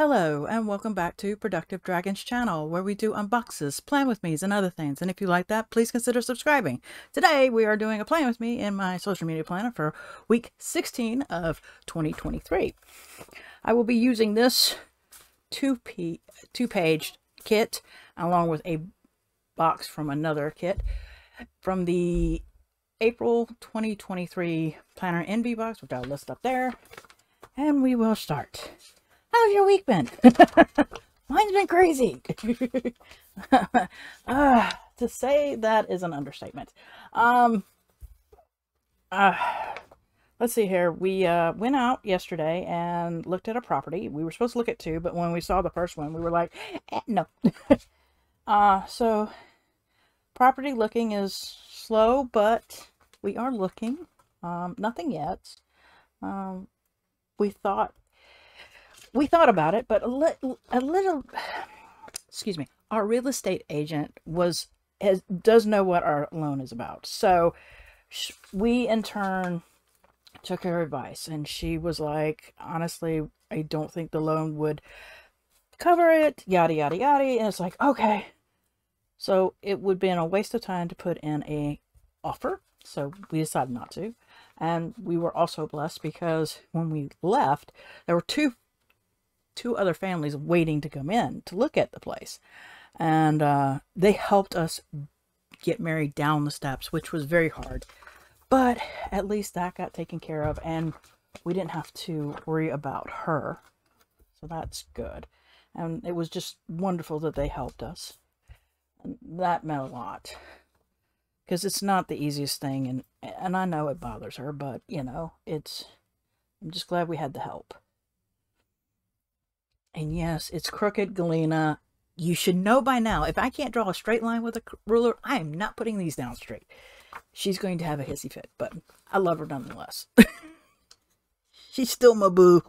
Hello and welcome back to Productive Dragons channel where we do unboxes, plan with me's and other things. And if you like that, please consider subscribing. Today we are doing a plan with me in my social media planner for week 16 of 2023. I will be using this two, two page kit along with a box from another kit from the April 2023 Planner Envy box, which I'll list up there. And we will start. How's your week been? Mine's been crazy. uh, to say that is an understatement. Um, uh, let's see here. We uh, went out yesterday and looked at a property. We were supposed to look at two, but when we saw the first one, we were like, eh, no. uh, so property looking is slow, but we are looking. Um, nothing yet. Um, we thought we thought about it, but a, li a little, excuse me, our real estate agent was has does know what our loan is about. So we in turn took her advice and she was like, honestly, I don't think the loan would cover it, yada, yada, yada. And it's like, okay. So it would be a waste of time to put in a offer. So we decided not to. And we were also blessed because when we left, there were two two other families waiting to come in to look at the place. And uh, they helped us get married down the steps, which was very hard. But at least that got taken care of and we didn't have to worry about her. So that's good. And it was just wonderful that they helped us. And that meant a lot. Because it's not the easiest thing. And, and I know it bothers her, but, you know, it's... I'm just glad we had the help. And yes, it's crooked Galena. You should know by now, if I can't draw a straight line with a ruler, I am not putting these down straight. She's going to have a hissy fit, but I love her nonetheless. She's still my boo.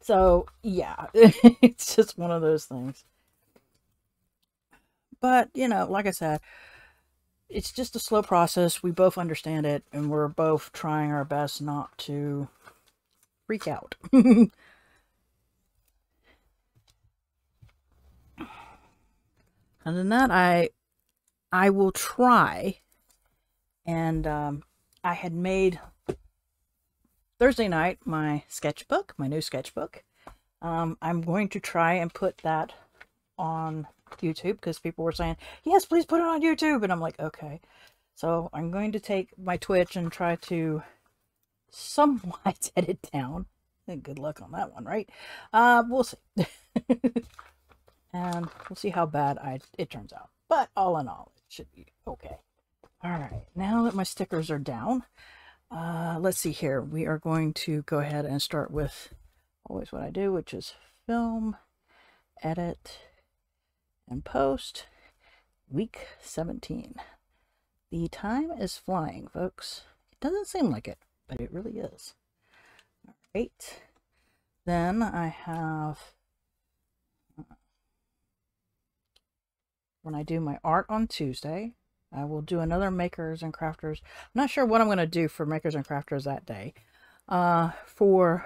So, yeah, it's just one of those things. But, you know, like I said, it's just a slow process. We both understand it, and we're both trying our best not to freak out. Other than that, I I will try. And um, I had made Thursday night my sketchbook, my new sketchbook. Um, I'm going to try and put that on YouTube because people were saying, yes, please put it on YouTube. And I'm like, okay. So I'm going to take my Twitch and try to somewhat edit down. And Good luck on that one, right? Uh, we'll see. and we'll see how bad I it turns out. But all in all, it should be okay. All right, now that my stickers are down, uh, let's see here. We are going to go ahead and start with always what I do, which is film, edit, and post. Week 17. The time is flying, folks. It doesn't seem like it, but it really is. All right. Then I have when I do my art on Tuesday. I will do another Makers and Crafters. I'm not sure what I'm going to do for Makers and Crafters that day. Uh, for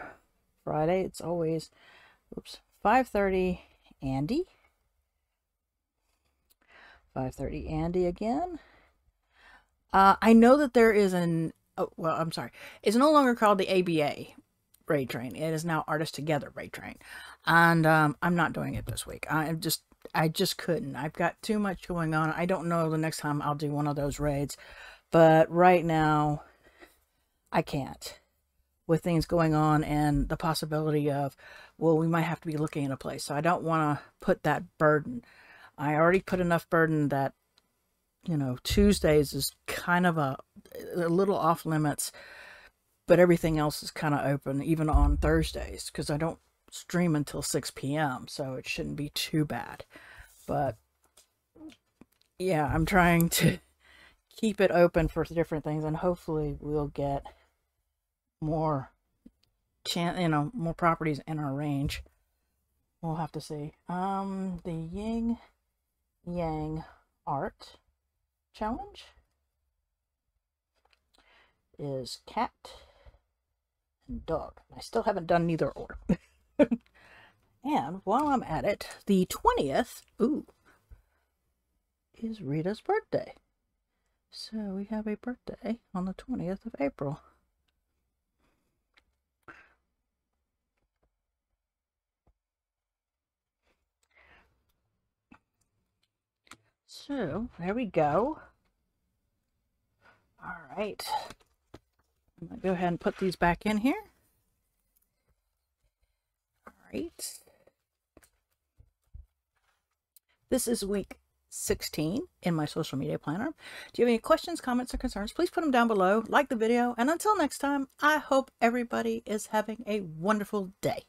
Friday, it's always, oops, 5.30 Andy. 5.30 Andy again. Uh, I know that there is an, oh, well, I'm sorry. It's no longer called the ABA Raid Train. It is now Artists Together Raid Train. And um, I'm not doing it this week. I'm just I just couldn't. I've got too much going on. I don't know the next time I'll do one of those raids. But right now, I can't. With things going on and the possibility of, well, we might have to be looking at a place. So I don't want to put that burden. I already put enough burden that, you know, Tuesdays is kind of a, a little off limits. But everything else is kind of open, even on Thursdays. Because I don't stream until 6 p.m. So it shouldn't be too bad. But yeah, I'm trying to keep it open for different things and hopefully we'll get more chance, you know, more properties in our range. We'll have to see. Um, the Yin Yang Art Challenge is cat and dog. I still haven't done neither or. And while I'm at it, the 20th, ooh, is Rita's birthday. So we have a birthday on the 20th of April. So there we go. All right. I'm going to go ahead and put these back in here. All right. This is week 16 in my social media planner. Do you have any questions, comments, or concerns? Please put them down below. Like the video. And until next time, I hope everybody is having a wonderful day.